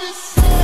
love is so